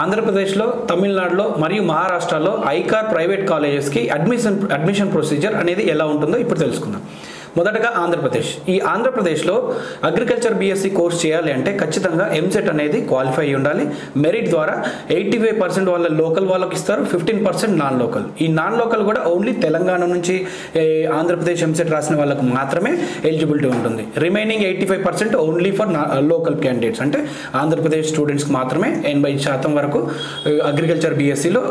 ఆంధ్రప్రదేశ్లో తమిళనాడులో మరియు మహారాష్ట్రలో ఐకార్ ప్రైవేట్ కాలేజెస్కి అడ్మిషన్ అడ్మిషన్ ప్రొసీజర్ అనేది ఎలా ఉంటుందో ఇప్పుడు తెలుసుకుందాం. మొదటగా ఆంధ్రప్రదేశ్. ఈ ఆంధ్రప్రదేశ్లో అగ్రికల్చర్ బీఎస్సీ కోర్స్ చేయాలి అంటే ఖచ్చితంగా ఎంసెట్ అనేది క్వాలిఫై అయి ఉండాలి. మెరిట్ ద్వారా ఎయిటీ ఫైవ్ పర్సెంట్ వాళ్ళ లోకల్ వాళ్ళకి ఇస్తారు ఫిఫ్టీన్ పర్సెంట్ నాన్ లోకల్. ఈ నాన్ లోకల్ కూడా ఓన్లీ తెలంగాణ నుంచి ఆంధ్రప్రదేశ్ ఎంసెట్ రాసిన వాళ్ళకు మాత్రమే ఎలిజిబిలిటీ ఉంటుంది. Remaining eighty five percent only for local candidates. అంటే ఆంధ్రప్రదేశ్ స్టూడెంట్స్కి మాత్రమే ఎనభై శాతం వరకు అగ్రికల్చర్ బీఎస్సీలో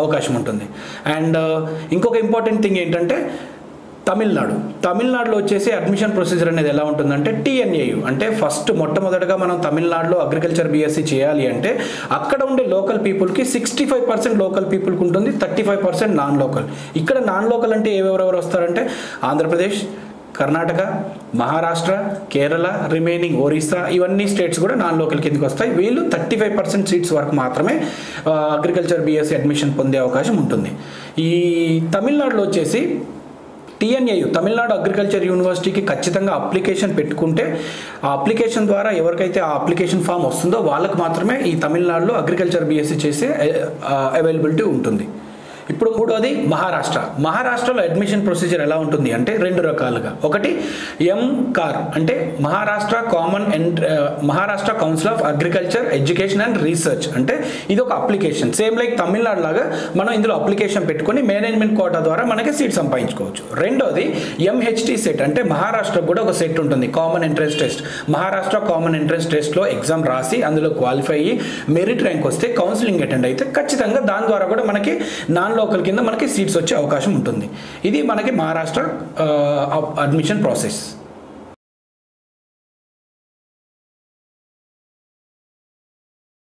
అవకాశం ఉంటుంది. అండ్ ఇంకొక ఇంపార్టెంట్ థింగ్ ఏంటంటే తమిళనాడు. తమిళనాడులో వచ్చేసి అడ్మిషన్ ప్రొసీజర్ అనేది ఎలా ఉంటుందంటే టీఎన్ఏయు అంటే ఫస్ట్ మొట్టమొదటిగా మనం తమిళనాడులో అగ్రికల్చర్ బీఎస్సీ చేయాలి అంటే అక్కడ ఉండే లోకల్ పీపుల్కి సిక్స్టీ ఫైవ్ పర్సెంట్ లోకల్ పీపుల్కి ఉంటుంది thirty five percent non local ఇక్కడ నాన్ లోకల్ అంటే ఎవరెవరు వస్తారంటే ఆంధ్రప్రదేశ్ కర్ణాటక మహారాష్ట్ర కేరళ రిమైనింగ్ ఒరిస్సా ఇవన్నీ స్టేట్స్ కూడా నాన్ లోకల్ కిందకి వస్తాయి. వీళ్ళు థర్టీ ఫైవ్ పర్సెంట్ సీట్స్ వరకు మాత్రమే అగ్రికల్చర్ బీఎస్సీ అడ్మిషన్ పొందే అవకాశం ఉంటుంది. ఈ తమిళనాడులో వచ్చేసి టీఎన్ఏయు తమిళనాడు అగ్రికల్చర్ యూనివర్సిటీకి ఖచ్చితంగా అప్లికేషన్ పెట్టుకుంటే ఆ అప్లికేషన్ ద్వారా ఎవరికైతే ఆ అప్లికేషన్ ఫామ్ వస్తుందో వాళ్ళకు మాత్రమే ఈ తమిళనాడులో అగ్రికల్చర్ బీఎస్సీ చేసే అవైలబిలిటీ ఉంటుంది. ఇప్పుడు మూడోది మహారాష్ట్ర. మహారాష్ట్రలో అడ్మిషన్ ప్రొసీజర్ ఎలా ఉంటుంది అంటే రెండు రకాలుగా. ఒకటి ఎం కార్ అంటే Maharashtra common ఎంట్ Maharashtra council of agriculture education and research అంటే ఇది ఒక అప్లికేషన్ సేమ్ లైక్ తమిళనాడు లాగా మనం ఇందులో అప్లికేషన్ పెట్టుకొని మేనేజ్మెంట్ కోటా ద్వారా మనకి సీట్ సంపాదించుకోవచ్చు. రెండోది ఎంహెచ్టి సెట్ అంటే మహారాష్ట్రకు కూడా ఒక సెట్ ఉంటుంది. Common entrance test Maharashtra common entrance టెస్ట్లో ఎగ్జామ్ రాసి అందులో క్వాలిఫై అయ్యి మెరిట్ ర్యాంక్ వస్తే కౌన్సిలింగ్ అటెండ్ అయితే ఖచ్చితంగా దాని ద్వారా కూడా మనకి నాన్ లోకల్ కింద మనకి సీట్స్ వచ్చే అవకాశం ఉంటుంది. ఇది మనకి మహారాష్ట్ర అడ్మిషన్ ప్రాసెస్